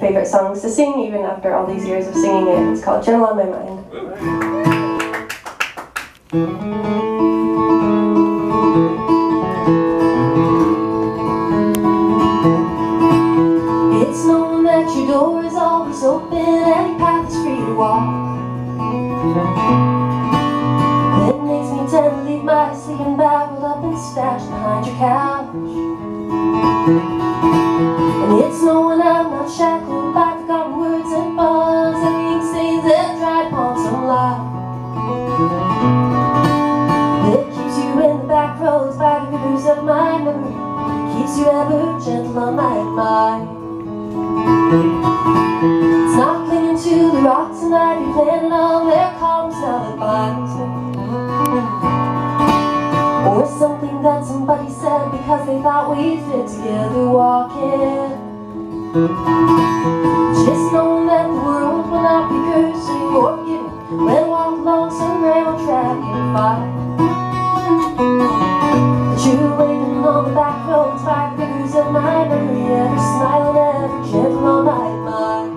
favorite songs to sing even after all these years of singing it. It's called Gentle on My Mind. It's known that your door is always open and your path is free to walk. It makes me tend to leave my sleeping bag rolled up and stashed behind your couch. By the rivers of my memory. Keeps you ever gentle on my mind. It's not clinging to the rocks and ivy planting on their columns now that binds me. Or something that somebody said because they thought we'd fit together walking. Just knowing that the world will not be cursing or forgiving when I walk along some railroad track and fight. But you're waiting on the back roads the rivers of my memory, ever smiling, ever gentle on my mind.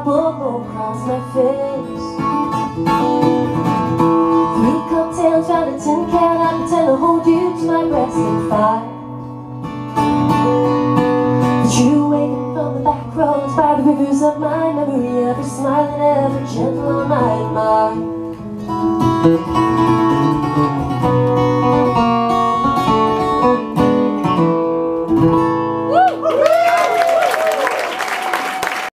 blow across my face. Three cocktails round a tin can, I pretend to hold you to my breast and fight. But you waiting from the back roads by the rivers of my memory, ever smiling, ever gentle on my mind.